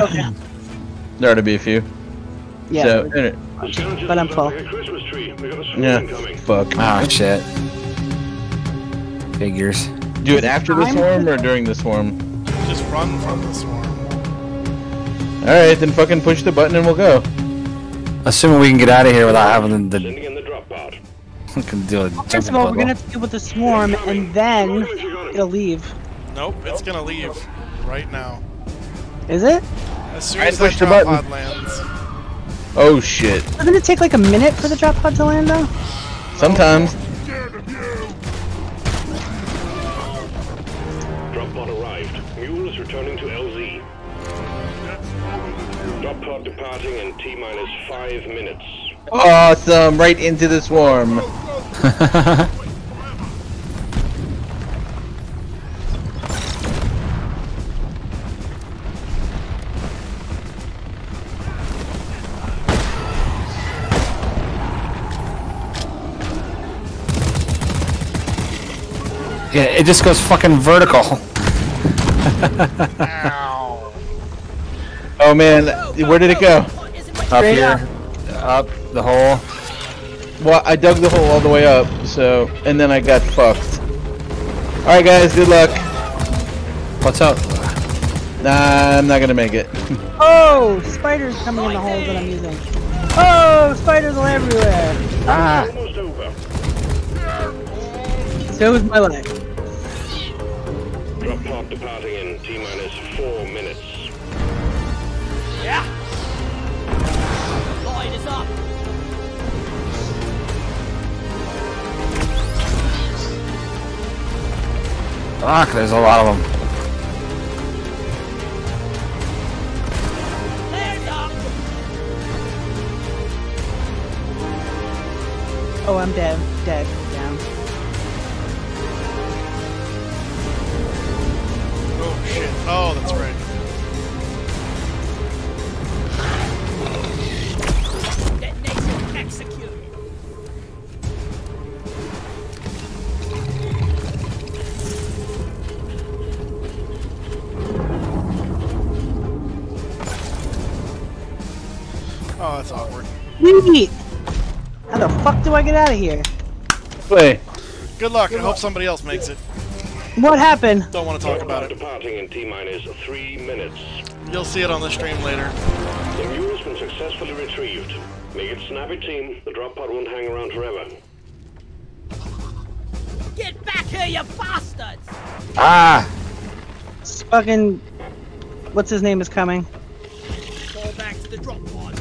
Okay. There ought to be a few. Yeah. So, inter- But I'm full. yeah. Fuck. Ah, shit. Figures. Do it after the swarm or during the swarm? Just run from the swarm. Alright, then fucking push the button and we'll go. Assuming we can get out of here without having the, Sending in the drop pod. the can do a First of all, we're gonna have to deal with the swarm, and then it'll leave. Nope, it's gonna leave right now. Is it? As soon I as that pushed the drop button. pod lands. Oh shit. Doesn't it take like a minute for the drop pod to land, though? Sometimes. Drop pod arrived. Mule is returning to LZ. Drop pod departing in T minus five minutes. Awesome. Right into the swarm. Yeah, it just goes fucking vertical. Oh man, where did it go? Up here, up the hole. Well, I dug the hole all the way up, so and then I got fucked. All right, guys, good luck. What's up? Nah, I'm not gonna make it. Oh, spiders coming in the holes that I'm using. Oh, spiders are everywhere. Ah, Almost over. So is my leg. Drop pod departing in T minus four minutes. Yeah! Light is up! fuck, there's a lot of them. Oh, I'm dead. Dead. Sweet. How the fuck do I get out of here? Wait. Good luck. I hope somebody else makes it. What happened? Don't want to talk about it. departing in T minus three minutes. You'll see it on the stream later. The mule has been successfully retrieved. Make it snappy, team. The drop pod won't hang around forever. Get back here, you bastards! Ah, It's fucking. What's his name is coming? Fall back to the drop pod.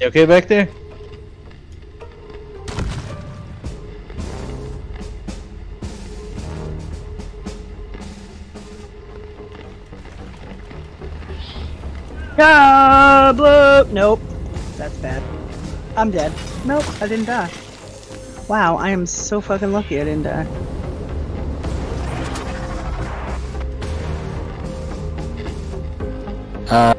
You okay back there? Ah, bloop. Nope. That's bad. I'm dead. Nope, I didn't die. Wow, I am so fucking lucky I didn't die. uh,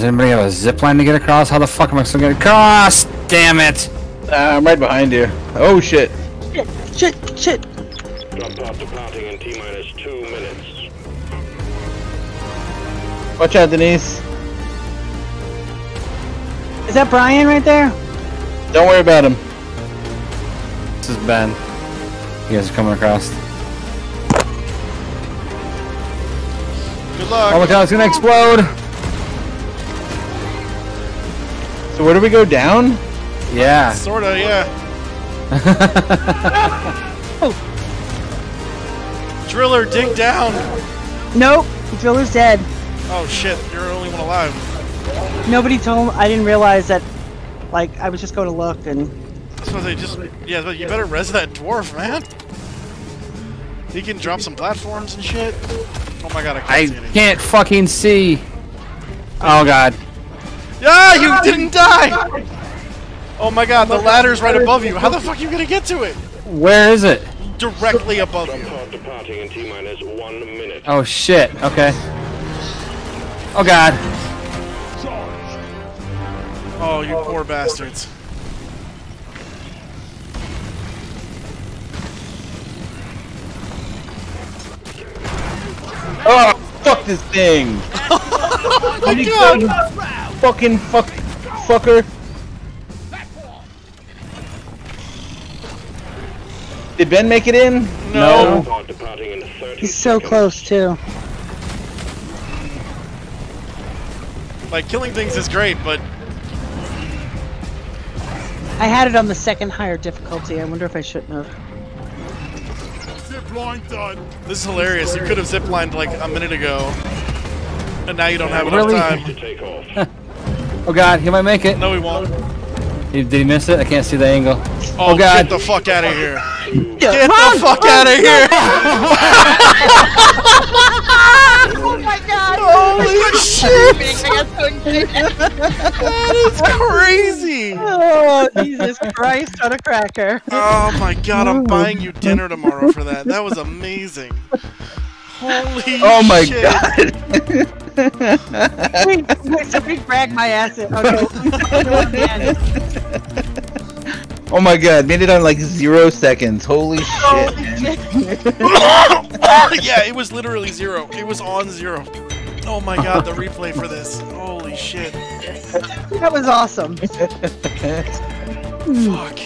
does anybody have a zip line to get across? How the fuck am I supposed to get across? Damn it! Uh, I'm right behind you. Oh shit. Shit, shit, shit. Drop pod departing in T minus two minutes. Watch out, Denise. Is that Brian right there? Don't worry about him. This is Ben. You guys are coming across. Good luck. Oh my god, it's gonna explode! So where do we go down? Yeah. Sorta, yeah. Driller, dig down. Nope, the driller's dead. Oh shit, you're the only one alive. Nobody told I didn't realize that, like, I was just going to look and. So they just, yeah, but you better res that dwarf, man. He can drop some platforms and shit. Oh my god, I can't I see can't fucking see. Oh god. Yeah, you didn't die! Oh my god, the ladder's right above you. How the fuck are you gonna get to it? Where is it? Directly above you. pod departing in T minus one minute. Oh shit, okay. Oh god. Oh, you poor bastards. Oh! Fuck this thing! Oh my god! Fucking fuck, fucker! Did Ben make it in? No. Pod departing in 30 He's so close too. Like, killing things is great, but I had it on the second higher difficulty. I wonder if I shouldn't have. Done. this is hilarious. You could have ziplined like a minute ago. And now you don't have enough Really? To time. take off. Oh god, he might make it. No, he won't. He- Did he miss it? I can't see the angle. Oh, oh God. Get the fuck out of here. Yeah, Get the fuck out of here. Oh my god! Holy shit. That is crazy. Oh, Jesus Christ on a cracker. Oh my god, I'm buying you dinner tomorrow for that. That was amazing. Holy Oh my shit. god! Wait, wait, somebody grabbed my ass. in- Okay. Oh my god, made it on like zero seconds. Holy shit, man. yeah, it was literally zero. It was on zero. Oh my god, the replay for this. Holy shit. That was awesome. Fuck.